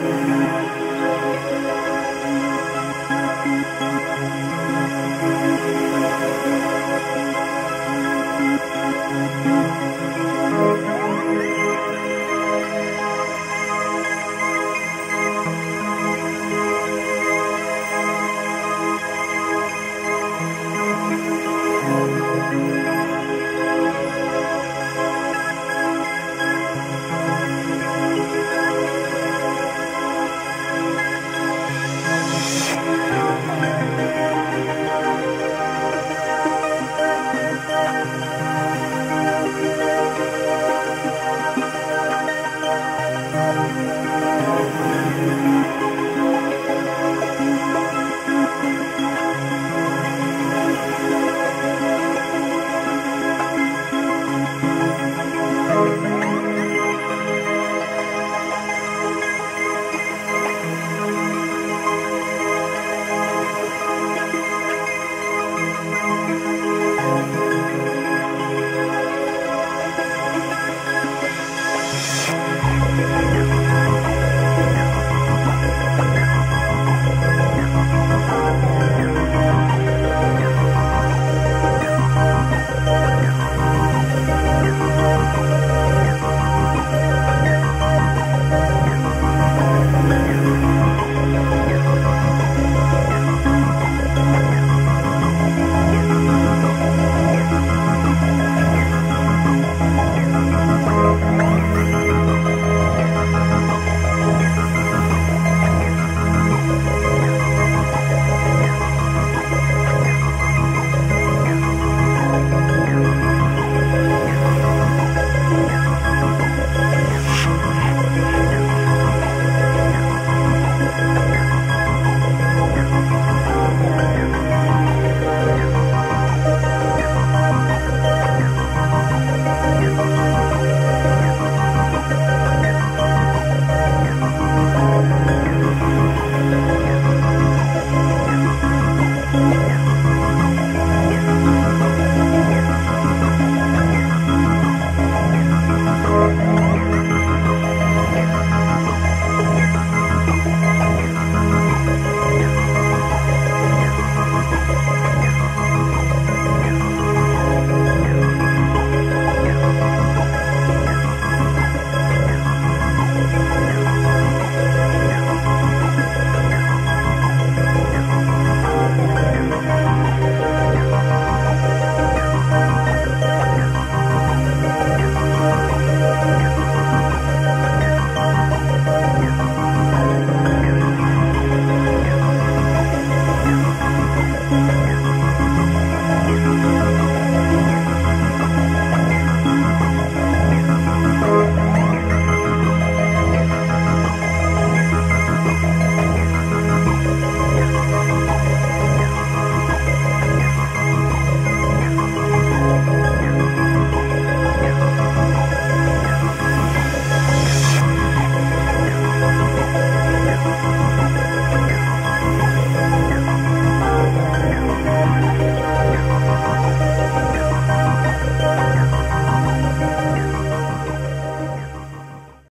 Música